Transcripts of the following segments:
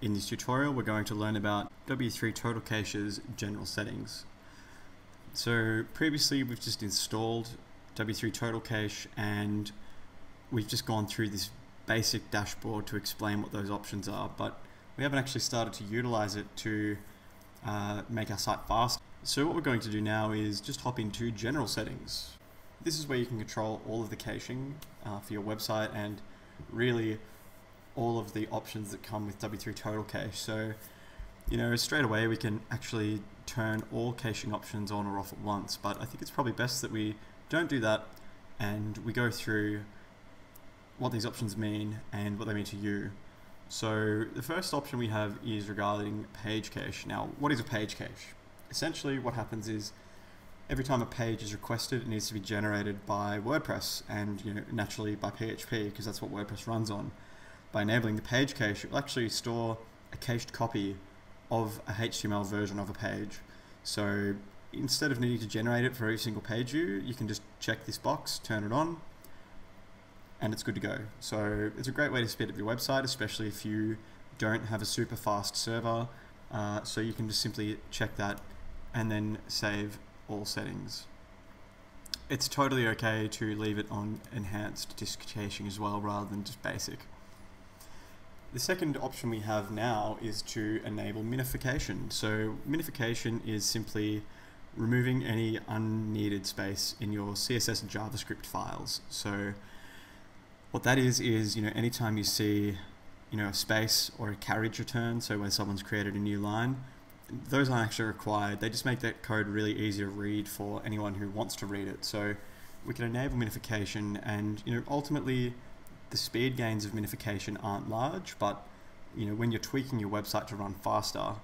In this tutorial we're going to learn about W3 Total Cache's general settings. So previously we've just installed W3 Total Cache and we've just gone through this basic dashboard to explain what those options are but we haven't actually started to utilize it to uh, make our site fast. So what we're going to do now is just hop into general settings. This is where you can control all of the caching uh, for your website and really all of the options that come with W3 Total Cache. So, you know, straight away we can actually turn all caching options on or off at once, but I think it's probably best that we don't do that and we go through what these options mean and what they mean to you. So the first option we have is regarding page cache. Now, what is a page cache? Essentially what happens is every time a page is requested, it needs to be generated by WordPress and you know, naturally by PHP because that's what WordPress runs on by enabling the page cache, it will actually store a cached copy of a HTML version of a page. So instead of needing to generate it for every single page view, you can just check this box, turn it on, and it's good to go. So it's a great way to speed up your website, especially if you don't have a super fast server. Uh, so you can just simply check that and then save all settings. It's totally okay to leave it on enhanced disk caching as well rather than just basic. The second option we have now is to enable minification. So minification is simply removing any unneeded space in your CSS and JavaScript files. So what that is is you know anytime you see you know a space or a carriage return, so when someone's created a new line, those aren't actually required. They just make that code really easy to read for anyone who wants to read it. So we can enable minification and you know ultimately the speed gains of minification aren't large, but you know when you're tweaking your website to run faster,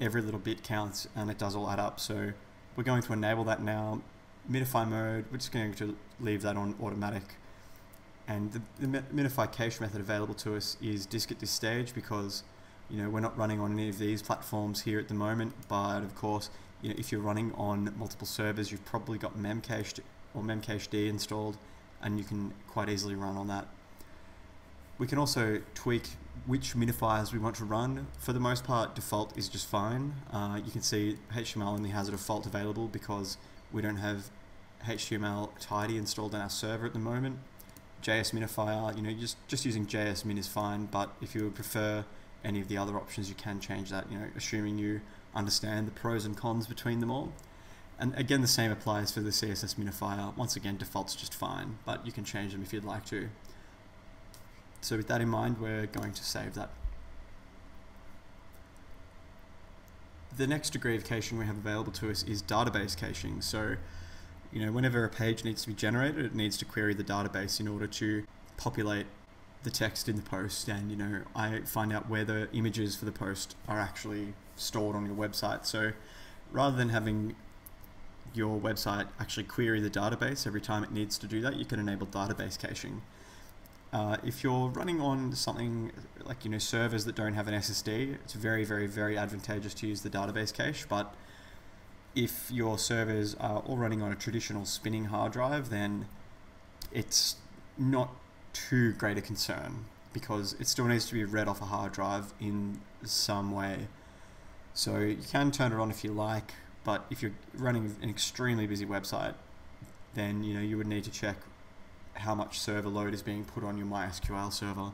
every little bit counts and it does all add up. So we're going to enable that now. Minify mode, we're just going to leave that on automatic. And the, the minify cache method available to us is disk at this stage because you know we're not running on any of these platforms here at the moment. But of course, you know if you're running on multiple servers, you've probably got memcached or memcached installed, and you can quite easily run on that. We can also tweak which minifiers we want to run. For the most part, default is just fine. Uh, you can see HTML only has a default available because we don't have HTML tidy installed on our server at the moment. JS minifier, you know, just, just using JSMin is fine, but if you would prefer any of the other options, you can change that, you know, assuming you understand the pros and cons between them all. And again, the same applies for the CSS minifier. Once again, default's just fine, but you can change them if you'd like to. So with that in mind, we're going to save that. The next degree of caching we have available to us is database caching. So, you know, whenever a page needs to be generated, it needs to query the database in order to populate the text in the post and, you know, I find out where the images for the post are actually stored on your website. So rather than having your website actually query the database every time it needs to do that, you can enable database caching. Uh, if you're running on something like you know servers that don't have an SSD, it's very, very, very advantageous to use the database cache. But if your servers are all running on a traditional spinning hard drive, then it's not too great a concern because it still needs to be read off a hard drive in some way. So you can turn it on if you like, but if you're running an extremely busy website, then you know you would need to check how much server load is being put on your MySQL server.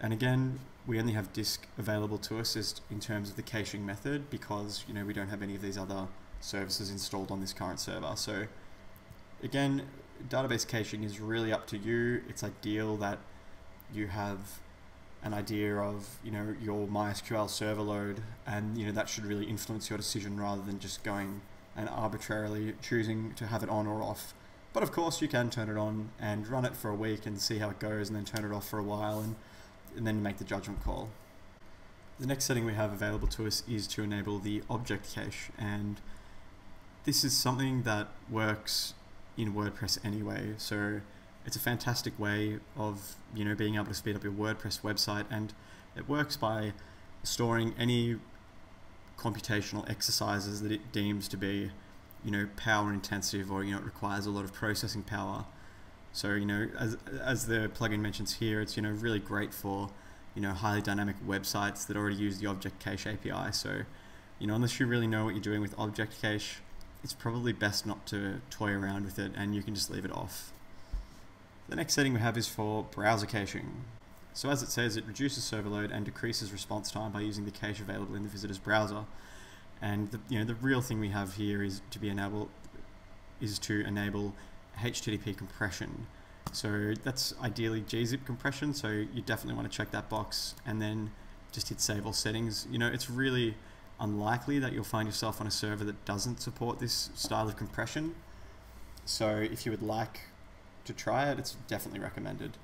And again, we only have disk available to us as in terms of the caching method because you know we don't have any of these other services installed on this current server. So again, database caching is really up to you. It's ideal that you have an idea of you know your MySQL server load, and you know that should really influence your decision rather than just going and arbitrarily choosing to have it on or off but of course, you can turn it on and run it for a week and see how it goes, and then turn it off for a while, and, and then make the judgment call. The next setting we have available to us is to enable the object cache, and this is something that works in WordPress anyway. So it's a fantastic way of you know being able to speed up your WordPress website, and it works by storing any computational exercises that it deems to be you know power intensive or you know it requires a lot of processing power so you know as, as the plugin mentions here it's you know really great for you know, highly dynamic websites that already use the Object Cache API. So, you know, unless you really know what you're doing with Object Cache, it's probably best not to toy around with it and you can just leave it off. The next setting we have is for browser caching. So as it says, it reduces server load and decreases response time by using the cache available in the visitor's browser. And the, you know the real thing we have here is to be enable is to enable HTTP compression. So that's ideally gzip compression. So you definitely want to check that box and then just hit save all settings. You know it's really unlikely that you'll find yourself on a server that doesn't support this style of compression. So if you would like to try it, it's definitely recommended.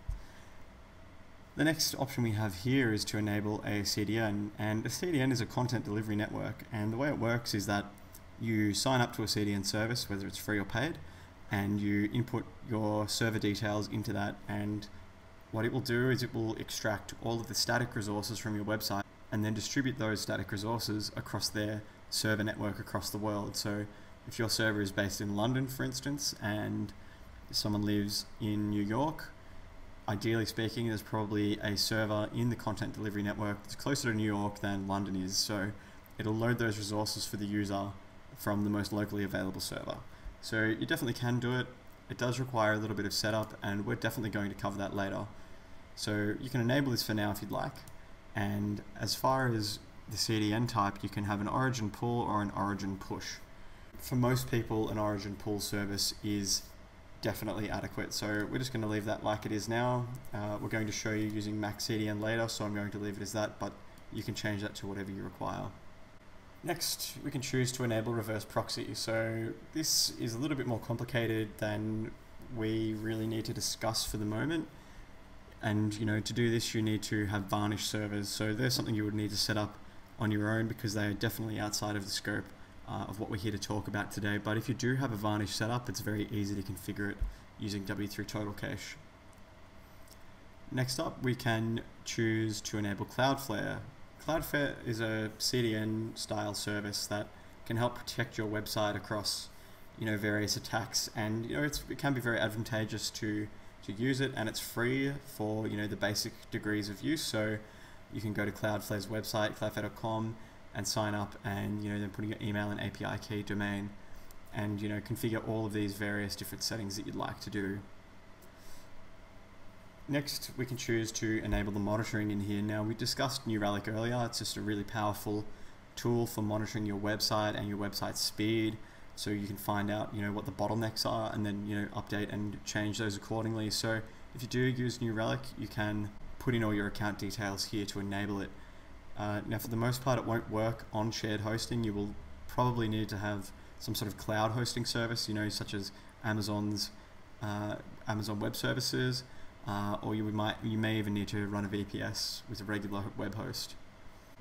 The next option we have here is to enable a CDN, and a CDN is a content delivery network, and the way it works is that you sign up to a CDN service, whether it's free or paid, and you input your server details into that, and what it will do is it will extract all of the static resources from your website and then distribute those static resources across their server network across the world. So if your server is based in London, for instance, and someone lives in New York, ideally speaking, there's probably a server in the content delivery network that's closer to New York than London is. So it'll load those resources for the user from the most locally available server. So you definitely can do it. It does require a little bit of setup and we're definitely going to cover that later. So you can enable this for now if you'd like. And as far as the CDN type, you can have an origin pull or an origin push. For most people, an origin pull service is definitely adequate. So we're just going to leave that like it is now. Uh, we're going to show you using MaxCDN later, so I'm going to leave it as that, but you can change that to whatever you require. Next, we can choose to enable reverse proxy. So this is a little bit more complicated than we really need to discuss for the moment. And you know, to do this, you need to have varnish servers. So there's something you would need to set up on your own because they are definitely outside of the scope uh, of what we're here to talk about today. But if you do have a Varnish setup, it's very easy to configure it using W3 Total Cache. Next up, we can choose to enable Cloudflare. Cloudflare is a CDN style service that can help protect your website across you know various attacks and you know it can be very advantageous to to use it and it's free for you know the basic degrees of use so you can go to Cloudflare's website cloudflare.com and sign up and you know then putting your email and API key domain and you know configure all of these various different settings that you'd like to do. Next we can choose to enable the monitoring in here. Now we discussed New Relic earlier, it's just a really powerful tool for monitoring your website and your website speed so you can find out you know what the bottlenecks are and then you know update and change those accordingly. So if you do use New Relic you can put in all your account details here to enable it uh, now, for the most part, it won't work on shared hosting. You will probably need to have some sort of cloud hosting service, you know, such as Amazon's uh, Amazon Web Services, uh, or you might you may even need to run a VPS with a regular web host.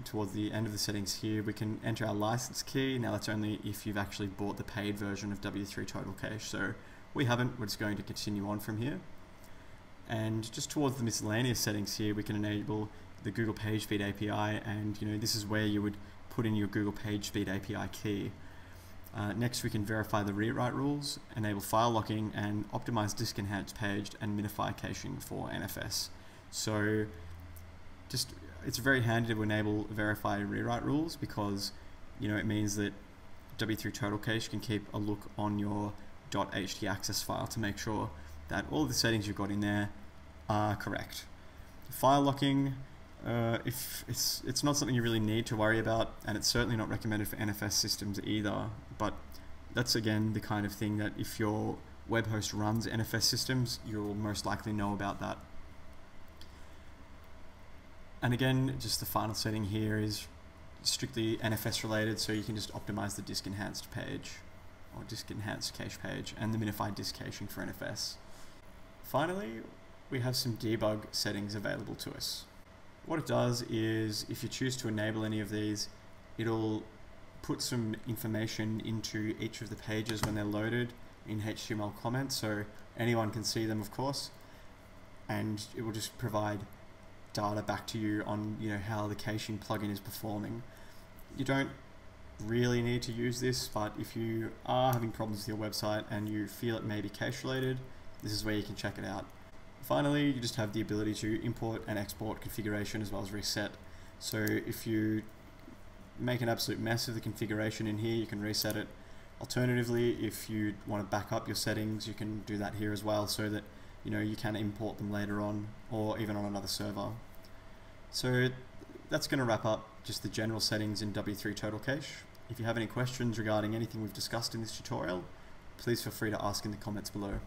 Towards the end of the settings here, we can enter our license key. Now that's only if you've actually bought the paid version of W3 Total Cache. So we haven't. We're just going to continue on from here. And just towards the miscellaneous settings here, we can enable the Google PageSpeed API, and you know this is where you would put in your Google PageSpeed API key. Uh, next, we can verify the rewrite rules, enable file locking, and optimize disk enhanced page and minify caching for NFS. So, just it's very handy to enable verify rewrite rules because you know it means that W3 Total Cache can keep a look on your .htaccess file to make sure that all the settings you've got in there are correct. File locking, uh, if it's it's not something you really need to worry about, and it's certainly not recommended for NFS systems either. But that's again the kind of thing that if your web host runs NFS systems, you'll most likely know about that. And again, just the final setting here is strictly NFS related, so you can just optimize the disk enhanced page or disk enhanced cache page and the minified disk caching for NFS. Finally, we have some debug settings available to us. What it does is if you choose to enable any of these, it'll put some information into each of the pages when they're loaded in HTML comments so anyone can see them of course and it will just provide data back to you on you know how the caching plugin is performing. You don't really need to use this but if you are having problems with your website and you feel it may be cache related this is where you can check it out Finally, you just have the ability to import and export configuration as well as reset. So if you make an absolute mess of the configuration in here, you can reset it. Alternatively, if you want to back up your settings, you can do that here as well so that you know you can import them later on or even on another server. So that's going to wrap up just the general settings in W3 Total Cache. If you have any questions regarding anything we've discussed in this tutorial, please feel free to ask in the comments below.